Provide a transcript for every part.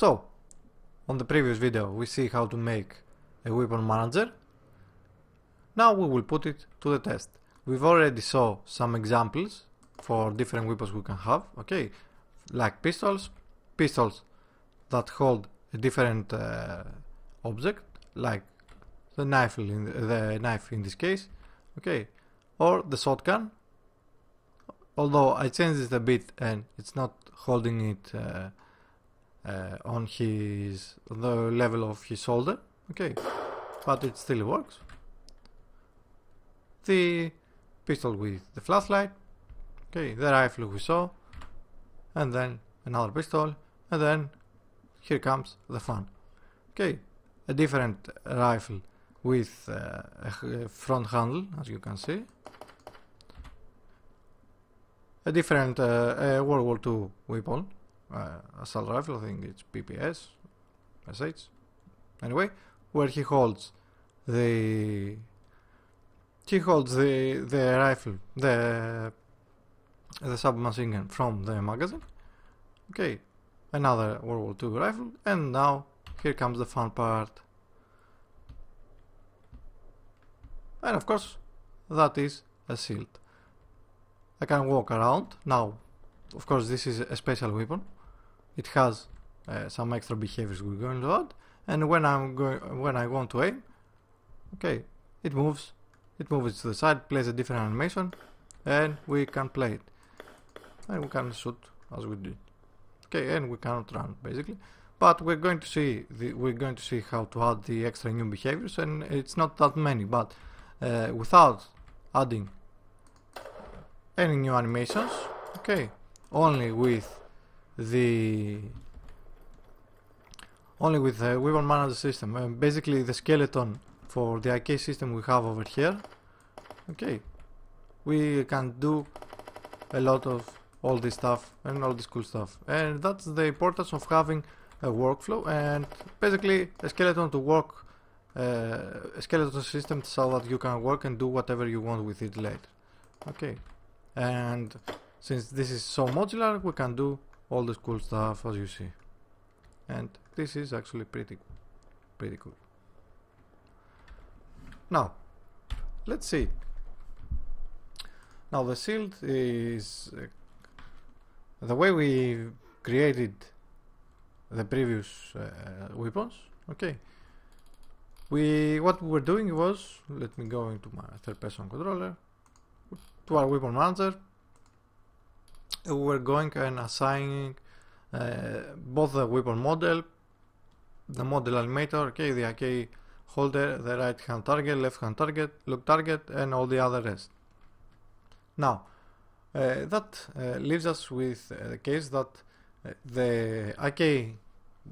So, on the previous video we see how to make a weapon manager. Now we will put it to the test. We've already saw some examples for different weapons we can have, okay, like pistols, pistols that hold a different uh, object, like the knife in the, the knife in this case, okay, or the shotgun. Although I changed it a bit and it's not holding it uh, uh, on his the level of his shoulder, okay, but it still works. The pistol with the flashlight, okay, the rifle we saw, and then another pistol, and then here comes the fun. Okay, a different rifle with uh, a front handle, as you can see. A different uh, World War II weapon, uh, assault rifle, I think it's PPS, SH. Anyway, where he holds the he holds the the rifle, the the submachine gun from the magazine. Okay, another World War II rifle, and now here comes the fun part. And of course, that is a shield. I can walk around. Now, of course, this is a special weapon. It has uh, some extra behaviors we're going to add. And when I'm going, when I want to aim, okay, it moves. It moves to the side, plays a different animation, and we can play it. And we can shoot as we did. Okay, and we cannot run basically. But we're going to see the, we're going to see how to add the extra new behaviors, and it's not that many. But uh, without adding any new animations okay only with the only with the weapon manager system. Uh, basically the skeleton for the IK system we have over here. Okay. We can do a lot of all this stuff and all this cool stuff. And that's the importance of having a workflow and basically a skeleton to work uh, a skeleton system so that you can work and do whatever you want with it later. Okay. And since this is so modular we can do all this cool stuff as you see. And this is actually pretty pretty cool. Now let's see. Now the shield is uh, the way we created the previous uh, weapons okay. We what we were doing was let me go into my third person controller to our weapon manager were going and assigning uh, both the weapon model the model animator okay the IK holder the right hand target left hand target look target and all the other rest. Now uh, that uh, leaves us with uh, the case that uh, the IK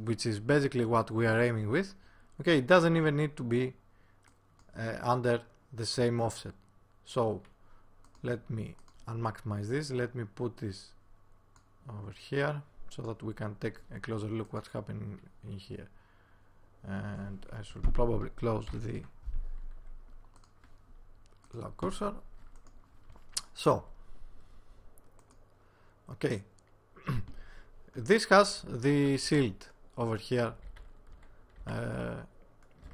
which is basically what we are aiming with okay it doesn't even need to be uh, under the same offset. So let me unmaximize this let me put this over here so that we can take a closer look what's happening in here. And I should probably close the log cursor. So okay. This has the shield over here uh,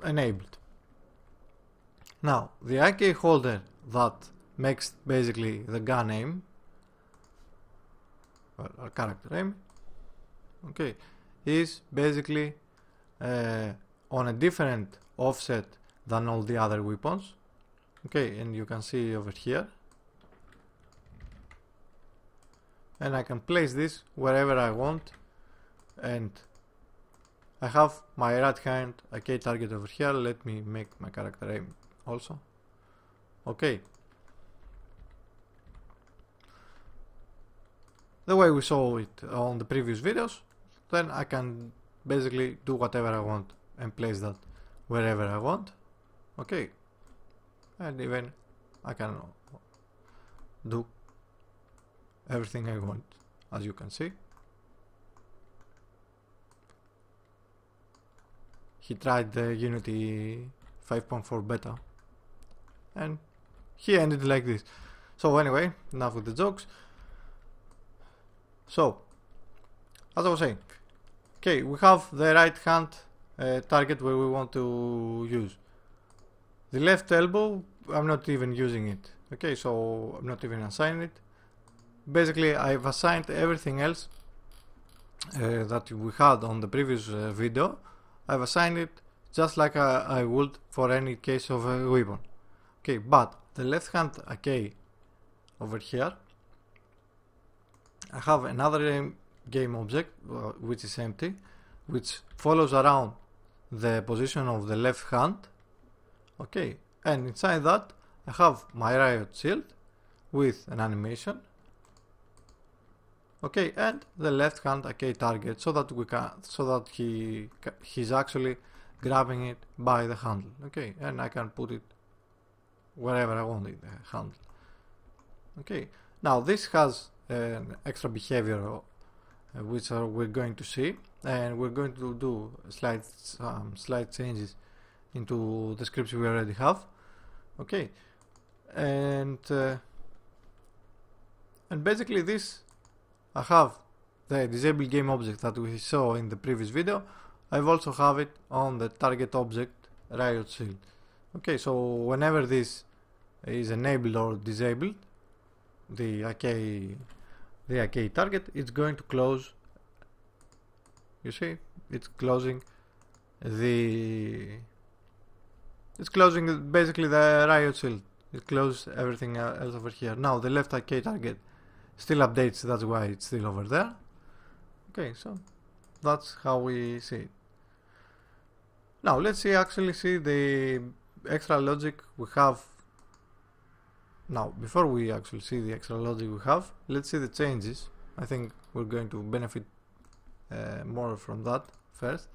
enabled. Now the IK holder that makes basically the gun aim well, character aim okay is basically uh, on a different offset than all the other weapons. Okay and you can see over here. And I can place this wherever I want and I have my right hand IK target over here let me make my character aim also. Okay the way we saw it on the previous videos then I can basically do whatever I want and place that wherever I want. Okay. And even I can do everything I want as you can see. He tried the Unity 5.4 beta. And he ended like this. So anyway enough with the jokes so as I was saying Okay, we have the right hand uh, target where we want to use. The left elbow, I'm not even using it. Okay, so I'm not even assigning it. Basically, I've assigned everything else uh, that we had on the previous uh, video. I've assigned it just like I, I would for any case of a weapon. Okay, but the left hand okay, over here, I have another game object uh, which is empty, which follows around the position of the left hand. Okay, and inside that I have my riot shield with an animation. Okay, and the left hand IK target so that we can so that he he's actually grabbing it by the handle. Okay, and I can put it wherever I want in the handle. Okay, now this has an extra behavior uh, which are we're going to see. And we're going to do slight um, slight changes into the scripts we already have. Okay. And uh, and basically this I have the disable game object that we saw in the previous video. I've also have it on the target object riot shield. Okay so whenever this is enabled or disabled the IK the IK target it's going to close. You see it's closing the it's closing basically the riot shield. It closes everything else over here. Now the left IK target still updates that's why it's still over there. Okay so that's how we see it. Now let's see actually see the extra logic we have now before we actually see the extra logic we have let's see the changes. I think we're going to benefit uh, more from that first.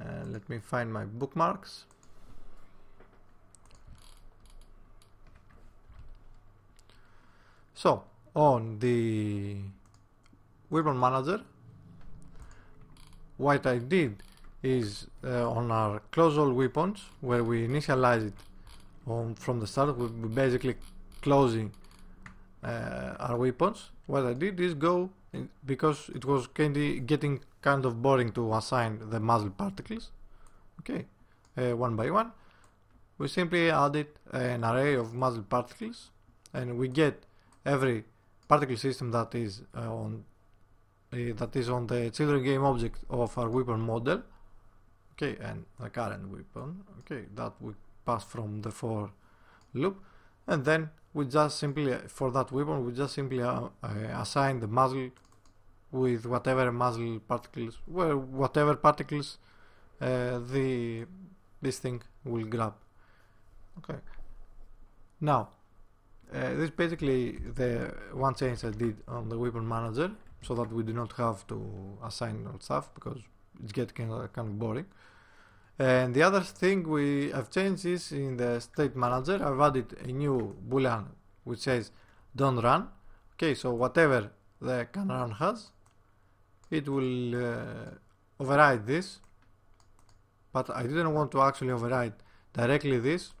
Uh, let me find my bookmarks. So on the weapon manager what I did is uh, on our close all weapons where we initialize it on, from the start we basically closing uh, our weapons. What I did is go because it was getting kind of boring to assign the muzzle particles. Okay uh, one by one. We simply added an array of muzzle particles and we get every particle system that is uh, on uh, that is on the children game object of our weapon model. Okay and the current weapon. Okay that we pass from the for loop. And then we just simply for that weapon we just simply uh, uh, assign the muzzle with whatever muzzle particles well whatever particles uh, the this thing will grab. Okay. Now uh, this is basically the one change I did on the weapon manager so that we do not have to assign all stuff because it's getting of, kind of boring and the other thing we have changed is in the state manager I've added a new boolean which says don't run. Okay so whatever the can run has it will uh, override this. But I didn't want to actually override directly this.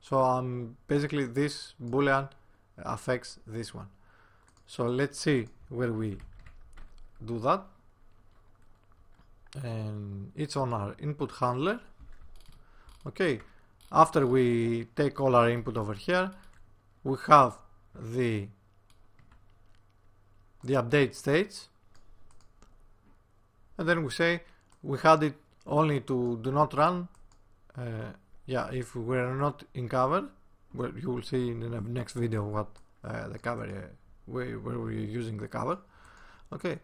So um, basically this boolean affects this one. So let's see where we do that and it's on our input handler. Okay after we take all our input over here we have the the update states. And then we say we had it only to do not run. Uh, yeah if we're not in cover well you will see in the next video what uh, the cover uh, where, where we're using the cover. Okay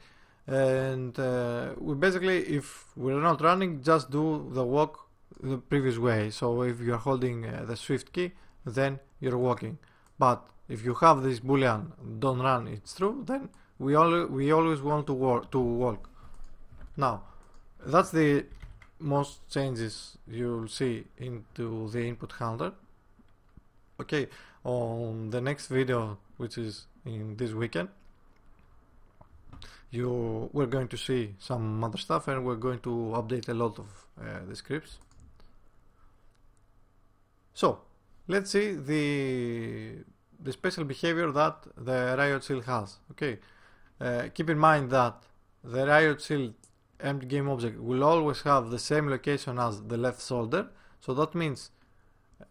and uh, we basically if we're not running just do the walk the previous way. So if you're holding uh, the shift key then you're walking. But if you have this boolean don't run it's true then we always we always want to walk to walk. Now that's the most changes you'll see into the input handler. Okay on the next video which is in this weekend you we're going to see some other stuff and we're going to update a lot of uh, the scripts so let's see the the special behavior that the riot shield has okay uh, keep in mind that the riot shield empty game object will always have the same location as the left shoulder. So that means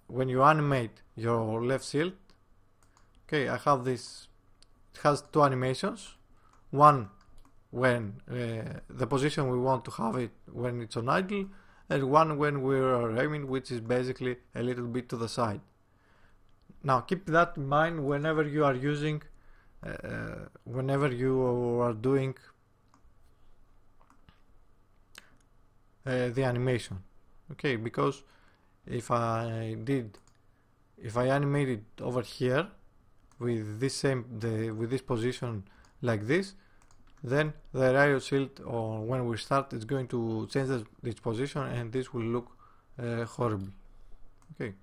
when you animate your left shield, okay, I have this, it has two animations. One when uh, the position we want to have it when it's on idle, and one when we're aiming, which is basically a little bit to the side. Now keep that in mind whenever you are using, uh, uh whenever you are doing uh, the animation. Okay, because if I did, if I animated over here with this same, the, with this position like this, then the riot shield or when we start it's going to change its position and this will look uh, horrible. Okay.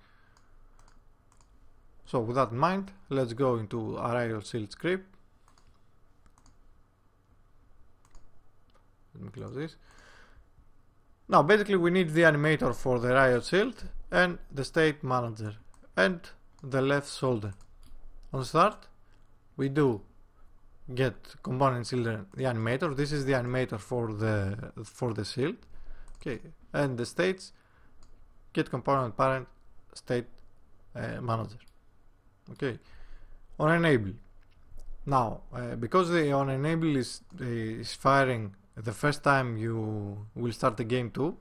So with that in mind let's go into riot shield script. Let me close this. Now basically we need the animator for the riot shield and the state manager and the left shoulder on start we do get component shield the animator. This is the animator for the for the shield. Okay and the states get component parent state uh, manager. Okay on enable now uh, because the on enable is uh, is firing the first time you will start the game too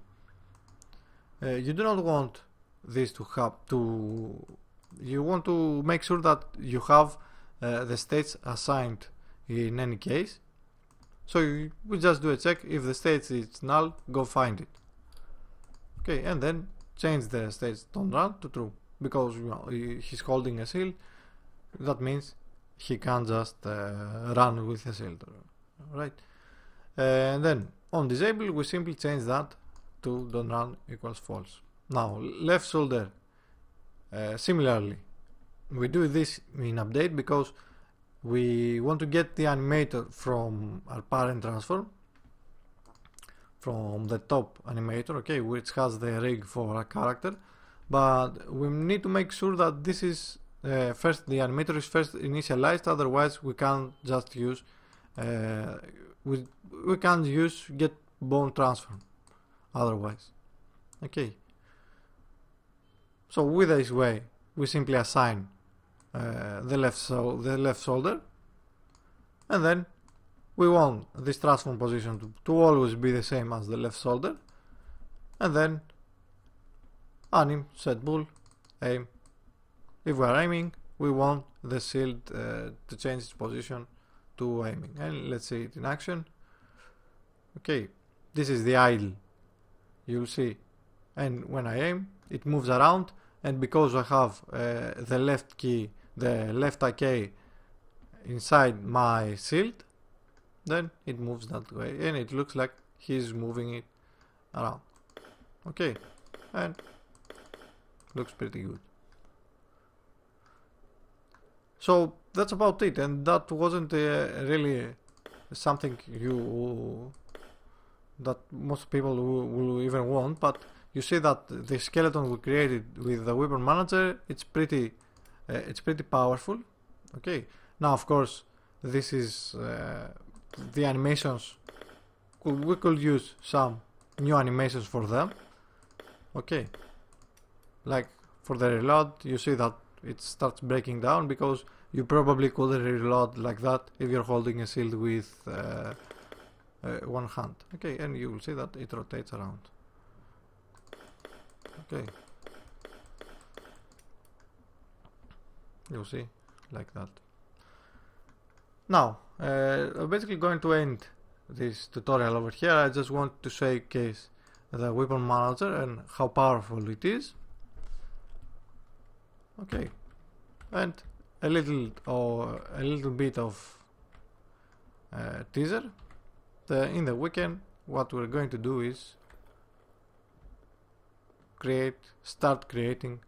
uh, you do not want this to have to you want to make sure that you have uh, the states assigned in any case. So we just do a check if the state is null, go find it. Okay, and then change the state don't run to true because you know, he's holding a shield. That means he can just uh, run with a shield, right? And then on disable, we simply change that to don't run equals false. Now left shoulder, uh, similarly, we do this in update because we want to get the animator from our parent transform from the top animator okay which has the rig for a character. But we need to make sure that this is uh, first the animator is first initialized otherwise we can't just use uh, we, we can't use get bone transform otherwise. Okay. So with this way we simply assign uh, the left so the left shoulder. And then we want this transform position to, to always be the same as the left shoulder. And then anim set bool aim. If we are aiming we want the shield uh, to change its position to aiming. And let's see it in action. Okay this is the idle you'll see. And when I aim it moves around. And because I have uh, the left key the left IK inside my shield then it moves that way. And it looks like he's moving it around. Okay. And looks pretty good. So that's about it. And that wasn't uh, really something you that most people will, will even want. But you see that the skeleton we created with the weapon manager it's pretty uh, it's pretty powerful. Okay. Now of course this is uh, the animations. We could use some new animations for them. Okay. Like for the reload you see that it starts breaking down because you probably couldn't reload like that if you're holding a shield with uh, uh, one hand. Okay. And you will see that it rotates around. Okay you see. Like that. Now uh, I'm basically going to end this tutorial over here. I just want to showcase the weapon manager and how powerful it is. Okay. And a little or a little bit of uh, teaser. The, in the weekend what we're going to do is create start creating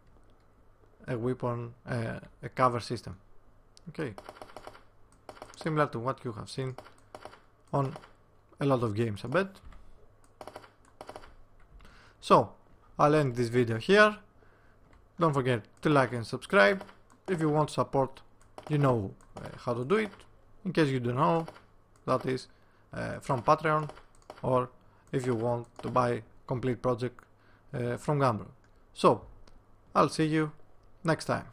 a weapon, uh, a cover system. Okay, similar to what you have seen on a lot of games, I bet. So, I'll end this video here. Don't forget to like and subscribe. If you want support, you know uh, how to do it. In case you don't know, that is uh, from Patreon or if you want to buy complete project uh, from Gumroad. So, I'll see you next time.